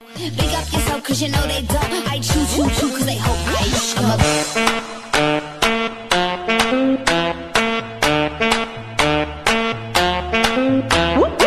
Big up yourself cause you know they don't. I choose you too cause they hope I I'm Whoop.